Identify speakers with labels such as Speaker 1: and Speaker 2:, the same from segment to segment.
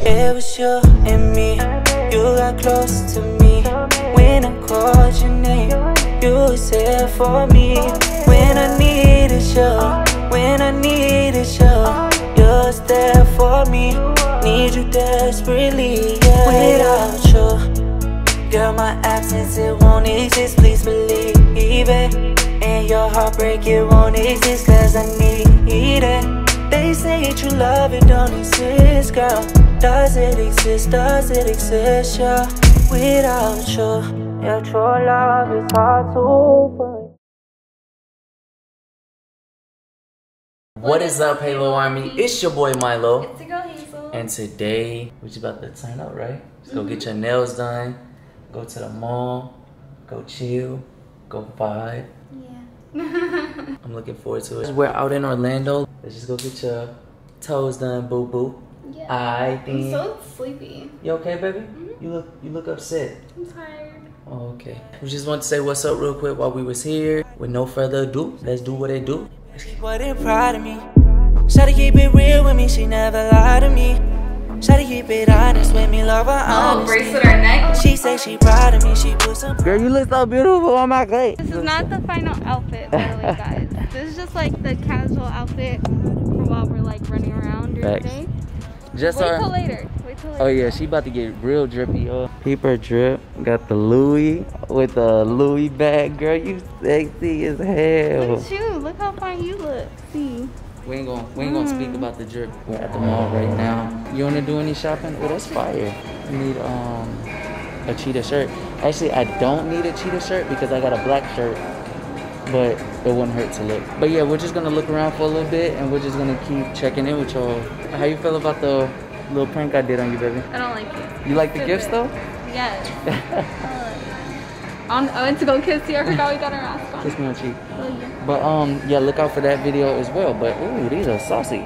Speaker 1: It was you and me. You got close to me when I called your name. You was there for me when I needed you. When I needed you, you was there for me. Need you desperately, yeah. Without you, girl, my absence it won't exist. Please believe it. And your heartbreak it won't exist 'cause I need it. They say true love it don't exist, girl. Does it exist? Does it exist? Yeah, without you, yeah, true love is hard to find.
Speaker 2: What is up, Halo Army? It's your boy Milo.
Speaker 3: It's a girl Hazel.
Speaker 2: And today, we're just about to turn up, right? Just go get your mm-hmm. nails done, go to the mall, go chill, go vibe.
Speaker 3: yeah.
Speaker 2: I'm looking forward to it. We're out in Orlando. Let's just go get your toes done, boo boo.
Speaker 3: yeah.
Speaker 2: I
Speaker 3: I'm
Speaker 2: think.
Speaker 3: so sleepy.
Speaker 2: You okay, baby? Mm-hmm. You look you look upset.
Speaker 3: I'm tired.
Speaker 2: Oh, okay. We just want to say what's up real quick while we was here. With no further ado, let's do what they do.
Speaker 1: Keep what they proud of me. Try to keep it real with me, she never lied to me. Try to keep it honest with me, love her
Speaker 3: Oh,
Speaker 1: honest.
Speaker 3: bracelet or neck.
Speaker 1: She say she proud of me, she put some
Speaker 2: Girl, you look so beautiful on my plate.
Speaker 3: This is not the final outfit, by the way, guys. This is just like the casual outfit for while we're like running around during the
Speaker 2: Facts.
Speaker 3: day.
Speaker 2: Just
Speaker 3: Wait
Speaker 2: our.
Speaker 3: till later. Wait till later.
Speaker 2: Oh yeah, she about to get real drippy, yo. Peeper drip. Got the Louis with the Louis bag, girl. You sexy as
Speaker 3: Look
Speaker 2: hell.
Speaker 3: at you. Look how fine you look. See.
Speaker 2: We ain't gonna we ain't gonna speak about the drip. We're at the mall right now. You wanna do any shopping? Oh, that's fire. You need um a cheetah shirt. Actually, I don't need a cheetah shirt because I got a black shirt. But it wouldn't hurt to look. But yeah, we're just gonna look around for a little bit and we're just gonna keep checking in with y'all. How you feel about the little prank I did on you, baby?
Speaker 3: I don't like it.
Speaker 2: You like the gifts though?
Speaker 3: Yes. I went to go kiss you. I forgot we got our mask on.
Speaker 2: Kiss me on cheek.
Speaker 3: Oh, yeah.
Speaker 2: But um, yeah, look out for that video as well. But ooh, these are saucy.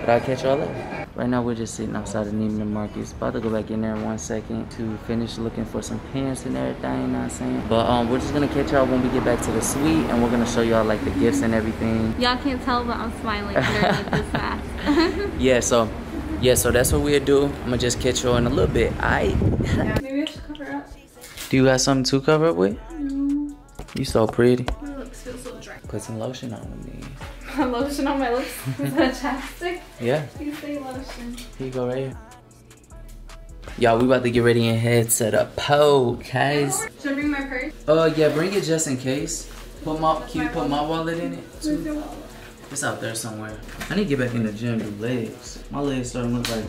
Speaker 2: But I'll catch y'all later. Right now we're just sitting outside of Neiman Marcus. About to go back in there in one second to finish looking for some pants and everything. You know what I'm saying? But um, we're just gonna catch y'all when we get back to the suite, and we're gonna show y'all like the gifts and everything.
Speaker 3: Y'all can't tell, but I'm smiling this.
Speaker 2: Yeah, so yeah, so that's what we'll do. I'm gonna just catch y'all in a little bit. I
Speaker 3: Maybe I should cover up.
Speaker 2: do you got something to cover up with?
Speaker 3: No.
Speaker 2: You so pretty.
Speaker 3: My lips feel so dry.
Speaker 2: Put some lotion on with me.
Speaker 3: lotion on my lips. Is that chapstick?
Speaker 2: Yeah.
Speaker 3: You say lotion.
Speaker 2: Here you go right here. Y'all, we about to get ready and head to the pole, guys.
Speaker 3: Should I bring my purse?
Speaker 2: Oh yeah, bring it just in case. Put my, can you put my wallet in it? Too? It's out there somewhere. I need to get back in the gym do legs. My legs starting to look like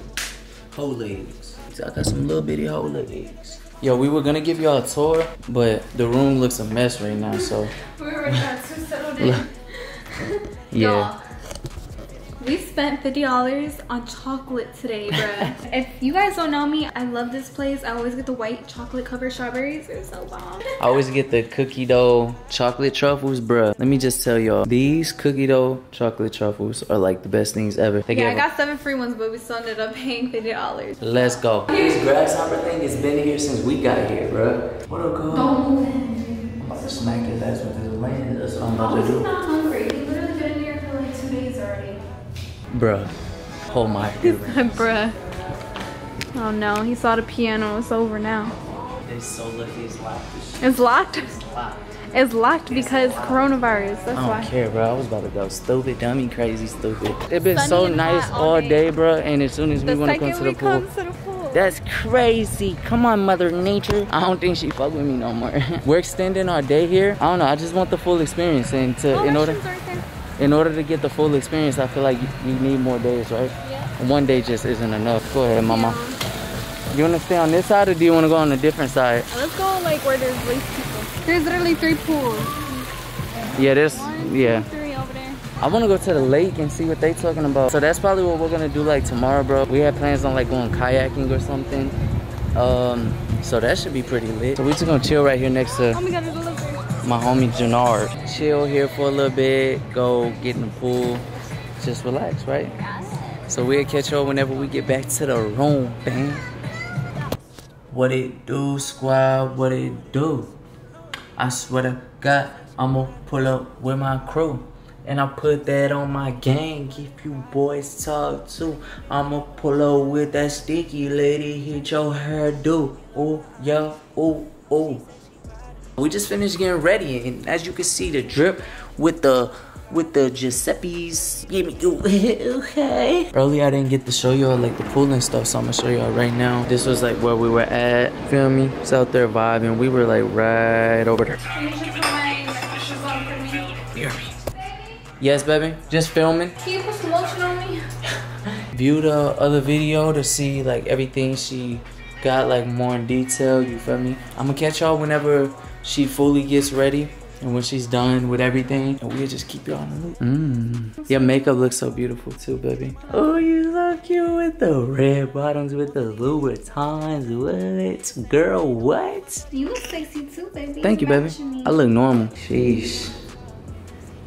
Speaker 2: whole legs. So I got some little bitty whole legs. Yo, we were gonna give y'all a tour, but the room looks a mess right now, so
Speaker 3: We already got two settled in.
Speaker 2: yeah.
Speaker 3: We spent fifty dollars on chocolate today, bruh. if you guys don't know me, I love this place. I always get the white chocolate covered strawberries. They're so bomb.
Speaker 2: I always get the cookie dough chocolate truffles, bruh. Let me just tell y'all, these cookie dough chocolate truffles are like the best things ever. They
Speaker 3: Yeah, I got seven free ones, but we still ended up paying fifty dollars.
Speaker 2: Let's go. This grasshopper thing has been here since we got here, bruh. What up, girl?
Speaker 3: Don't move.
Speaker 2: I'm about to smack his ass with this land. That's what I'm
Speaker 3: Oh,
Speaker 2: about to
Speaker 3: oh,
Speaker 2: do.
Speaker 3: not hungry. He literally been in here for like two days already.
Speaker 2: Bruh. Oh my goodness.
Speaker 3: Bruh. Oh no, he saw the piano. It's over now.
Speaker 2: They so lucky it's locked.
Speaker 3: It's locked.
Speaker 2: It's locked.
Speaker 3: It's locked because coronavirus. That's
Speaker 2: I don't
Speaker 3: why.
Speaker 2: care, bro. I was about to go stupid, dummy, crazy, stupid. It's been
Speaker 3: Sunny
Speaker 2: so nice
Speaker 3: all
Speaker 2: all
Speaker 3: day.
Speaker 2: day, bro. And as soon as we want to come to the pool,
Speaker 3: come to the pool.
Speaker 2: That's crazy. Come on, Mother Nature. I don't think she fuck with me no more. We're extending our day here. I don't know. I just want the full experience, and to
Speaker 3: Oh,
Speaker 2: in order
Speaker 3: right there.
Speaker 2: In order to get the full experience, I feel like you, you need more days, right?
Speaker 3: Yeah.
Speaker 2: One day just isn't enough. Go ahead, Mama. You want to stay on this side, or do you want to go on a different side?
Speaker 3: Let's go like where there's least people. There's literally three pools.
Speaker 2: Yeah, this.
Speaker 3: One, two,
Speaker 2: Yeah.
Speaker 3: three over there.
Speaker 2: I want to go to the lake and see what they talking about. So that's probably what we're gonna do like tomorrow, bro. We had plans on like going kayaking or something. Um, so that should be pretty lit. So we just gonna chill right here next to
Speaker 3: Oh my god, it's a lizard.
Speaker 2: My homie Jannard. Chill here for a little bit, go get in the pool, just relax, right? So we'll catch y'all whenever we get back to the room, bam. What it do, squad? What it do? I swear to God, I'ma pull up with my crew. And I put that on my gang. If you boys talk too, I'ma pull up with that sticky lady. Hit your hairdo. Oh, yeah, oh, oh. We just finished getting ready, and as you can see, the drip with the with the Giuseppe's. Okay. Earlier, I didn't get to show y'all like the pool and stuff, so I'm gonna show y'all right now. This was like where we were at. Feel me? It's out there vibing. We were like right over there.
Speaker 3: Can you just put my necklaces on for me?
Speaker 2: Hear me. Yes, baby. Just filming.
Speaker 3: Can you put some lotion on me?
Speaker 2: View the other video to see like everything she got like more in detail. You feel me? I'm gonna catch y'all whenever she fully gets ready. And when she's done with everything, and we'll just keep you on the loop. Mm. Your makeup looks so beautiful too, baby. Oh, you look cute with the red bottoms with the Louboutins. What? Girl, what?
Speaker 3: You look sexy too, baby.
Speaker 2: Thank you, baby.
Speaker 3: Me.
Speaker 2: I look normal. Sheesh.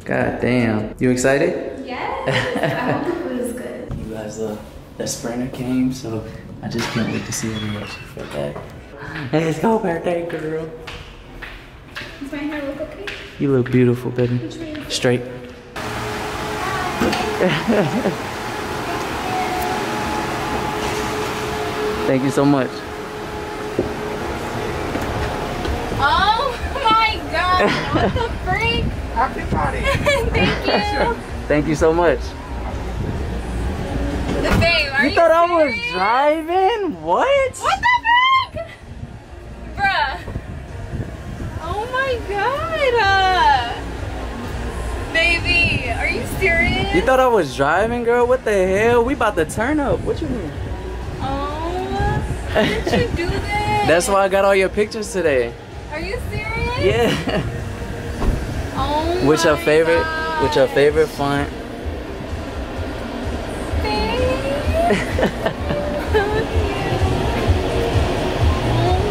Speaker 2: God damn. You excited?
Speaker 3: Yes. I hope the food is good.
Speaker 2: You guys, uh, the sprinter came, so I just can't wait to see her reaction for that. Let's go, birthday girl.
Speaker 3: Does my hair look okay?
Speaker 2: You look beautiful, baby.
Speaker 3: Which way is it?
Speaker 2: Straight. Thank you so much.
Speaker 3: Oh my god! What the freak?
Speaker 4: Happy party.
Speaker 3: Thank you.
Speaker 2: Thank you so much.
Speaker 3: Are
Speaker 2: You
Speaker 3: you,
Speaker 2: thought I was driving? What?
Speaker 3: What the frick? Bruh. Oh my god. Uh, baby, are you serious?
Speaker 2: You thought I was driving, girl? What the hell? We about to turn up. What you mean?
Speaker 3: Oh, how did you do that?
Speaker 2: That's why I got all your pictures today.
Speaker 3: Are you serious?
Speaker 2: Yeah.
Speaker 3: Oh
Speaker 2: Which your favorite?
Speaker 3: God.
Speaker 2: Which your favorite font?
Speaker 3: Oh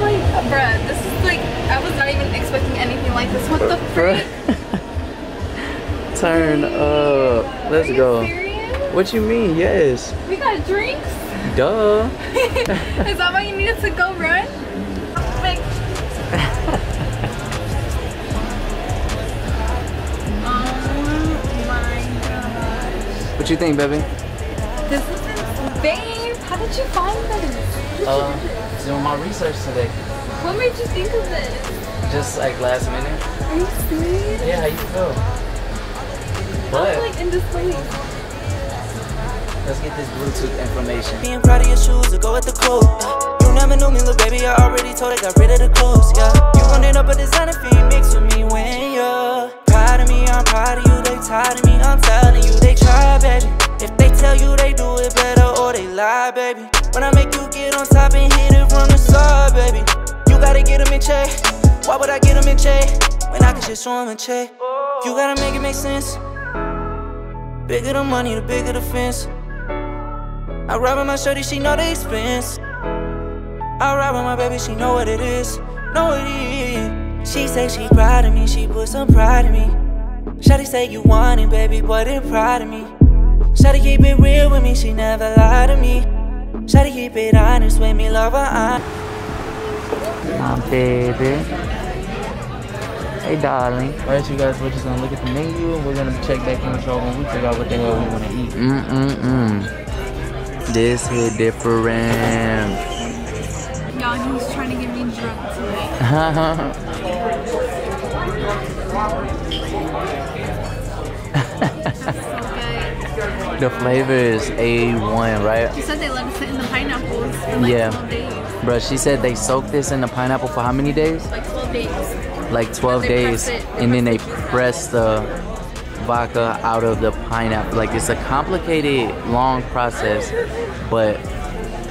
Speaker 3: my god, bruh, this is like, I was not even expecting anything like this. What the frick?
Speaker 2: Turn up. Let's go.
Speaker 3: serious?
Speaker 2: What you mean? Yes.
Speaker 3: We got drinks?
Speaker 2: Duh.
Speaker 3: is that why you needed to go run? Like, oh my gosh.
Speaker 2: What you think, baby?
Speaker 3: This is Babe, how did you find this?
Speaker 2: Uh, doing my research today.
Speaker 3: What made you think of this?
Speaker 2: Just like last minute.
Speaker 3: Are you serious?
Speaker 2: Yeah, how you feel?
Speaker 3: I'm like in this place.
Speaker 2: let's get this Bluetooth information.
Speaker 1: Being proud of your shoes or go with the code. You never knew me, little baby. I already told her, got rid of the clothes. Yeah, you gon' end up a designer fiend mix with me when you're proud of me. I'm proud of you. They tired of me. I'm telling you, they try, baby. If they tell you they do it better or they lie, baby. When I make you get on top and hit it from the side, baby. You gotta get them in check. Why would I get them in check when I can just show them in check? You gotta make it make sense. Bigger the money, the bigger the fence. I ride with my shorty, she know the expense. I ride with my baby, she know what it is. Know what it is. She say she proud of me, she put some pride in me. Shawty say you want it, baby, but they proud of me. Shawty keep it real with me, she never lied to me. Shawty keep it honest with me, love her honest.
Speaker 2: My baby. Hey, darling. All right, you guys, we're just gonna look at the menu and we're gonna check back in with y'all when we figure out what the hell we wanna eat. Mm-mm-mm. This hit different.
Speaker 3: Y'all, he's trying to get me drunk tonight.
Speaker 2: the flavor is A1, right?
Speaker 3: You said they let it sit in the pineapples for like
Speaker 2: Yeah.
Speaker 3: 12 days.
Speaker 2: Bruh, she said they soaked this in the pineapple for how many days?
Speaker 3: Like 12 days.
Speaker 2: Like 12 days.
Speaker 3: press it- they
Speaker 2: And then they
Speaker 3: press
Speaker 2: press the vodka out of the pineapple. Like it's a complicated, long process, but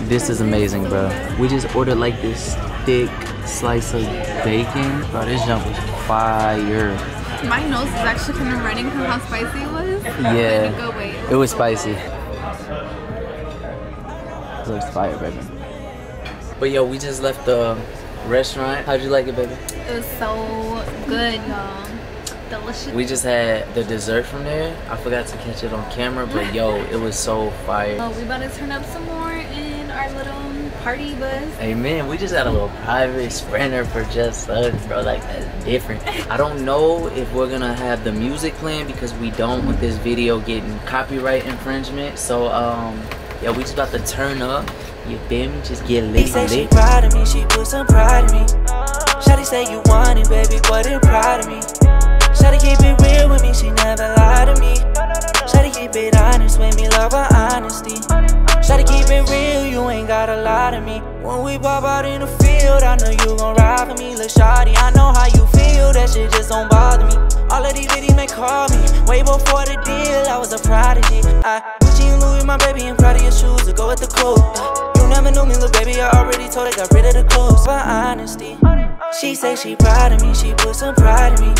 Speaker 2: this is amazing, bro. We just ordered like this thick slice of bacon. Bro, this jump was fire.
Speaker 3: My nose is actually kind of running from how spicy it was.
Speaker 2: Yeah.
Speaker 3: Go away.
Speaker 2: It was spicy. It looks fire, baby. But yo, we just left the restaurant. How'd you like it, baby?
Speaker 3: It was so good, y'all. Delicious.
Speaker 2: We just had the dessert from there. I forgot to catch it on camera, but yo, it was so fire.
Speaker 3: Oh, we about to turn up some more in our little party bus.
Speaker 2: Hey man, we just got a little private sprinter for just us, bro. Like that's different. I don't know if we're gonna have the music playing because we don't want this video getting copyright infringement. So um, yeah, we just about to turn up. You feel me? Just get
Speaker 1: He
Speaker 2: lit,
Speaker 1: say she proud of me, she put some pride in me. Shawty say you want it, baby, boy, they proud of me. Shawty keep it real with me, she never lie to me. Shawty keep it honest with me, love her honesty. Shawty keep it real, you ain't gotta lie to me. When we pop out in the field, I know you gon' ride for me, Lil' Shawty. I know how you feel, that shit just don't bother me. All of these videos may call me, way before the deal, I was a prodigy. I Gucci and Louis, my baby, and proud of your shoes to go with the coat. You never knew me, little baby, I already told her, got rid of the clothes. For honesty, she say she proud of me, she put some pride in me.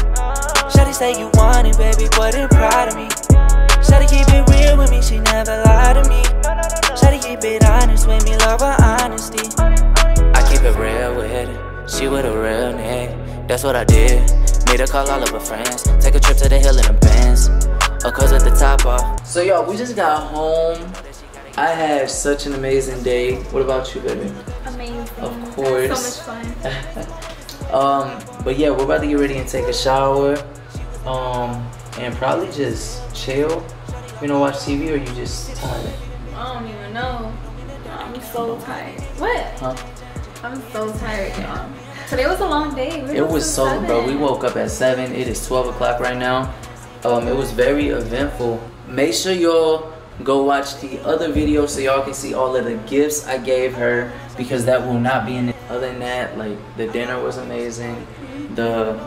Speaker 1: Shawty say you want it, baby, boy, they proud of me. Shawty keep it real with me, she never lie to me. Shawty keep it honest with me, love her honesty. I keep it real with it, she with a real nigga. That's what I did. Made her call all of her friends, take a trip to the hill in the Benz. Of course, at the top off.
Speaker 2: So y'all, we just got home. I had such an amazing day. What about you, baby?
Speaker 3: Amazing.
Speaker 2: Of course.
Speaker 3: So much fun.
Speaker 2: um, but yeah, we're about to get ready and take a shower. Um, and probably just chill. You know, watch TV or you just tired?
Speaker 3: I don't even know. I'm so tired. What?
Speaker 2: Huh?
Speaker 3: I'm so tired, y'all. Today was a long day. We
Speaker 2: It was so,
Speaker 3: at
Speaker 2: bro. We woke up at seven. It is twelve o'clock right now. Um, it was very eventful. Make sure y'all go watch the other video so y'all can see all of the gifts I gave her because that will not be in it. Other than that, like the dinner was amazing, the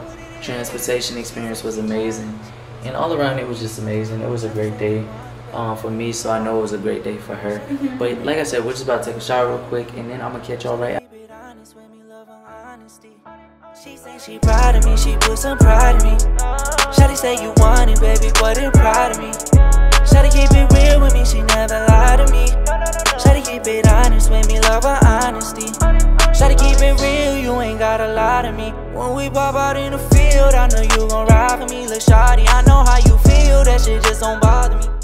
Speaker 2: transportation experience was amazing, and all around it was just amazing. It was a great day. Um, for me, so I know it was a great day for her. But like I said, we're just about to take a shower real quick, and then I'm gonna catch y'all right
Speaker 1: Keep it honest with me, love her honesty. She say she proud of me, she put some pride in me. Shawty say you want it, baby, boy, they proud of me. Try to keep it real with me, she never lied to me. Try to keep it honest with me, love her honesty. Try to keep it real, you ain't gotta lie to me. When we pop out in the field, I know you gon' ride for me. Look Shawty, I know how you feel, that shit just don't bother me.